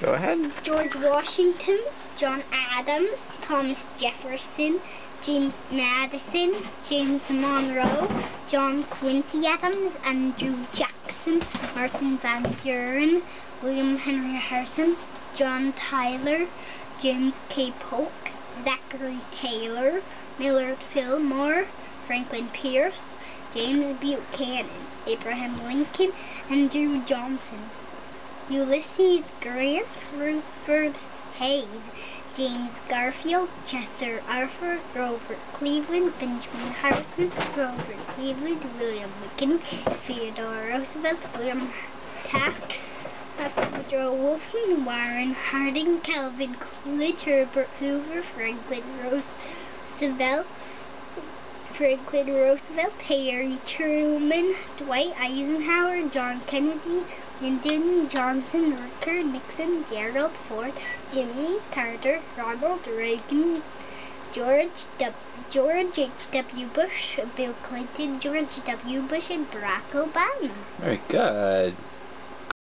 Go ahead. George Washington, John Adams, Thomas Jefferson, James Madison, James Monroe, John Quincy Adams, Andrew Jackson, Martin Van Buren, William Henry Harrison, John Tyler, James K. Polk, Zachary Taylor, Millard Fillmore, Franklin Pierce, James Buchanan, Abraham Lincoln, and Andrew Johnson, Ulysses Grant, Rutherford Hayes, James Garfield, Chester Arthur, Grover Cleveland, Benjamin Harrison, Grover Cleveland, William McKinley, Theodore Roosevelt, William Taft, Woodrow Wilson, Warren Harding, Calvin Coolidge, Herbert Hoover, Franklin Roosevelt, Franklin Roosevelt, Harry Truman, Dwight Eisenhower, John Kennedy, Lyndon Johnson, Richard Nixon, Gerald Ford, Jimmy Carter, Ronald Reagan, George w, George H.W. Bush, Bill Clinton, George W. Bush, and Barack Obama. Very good.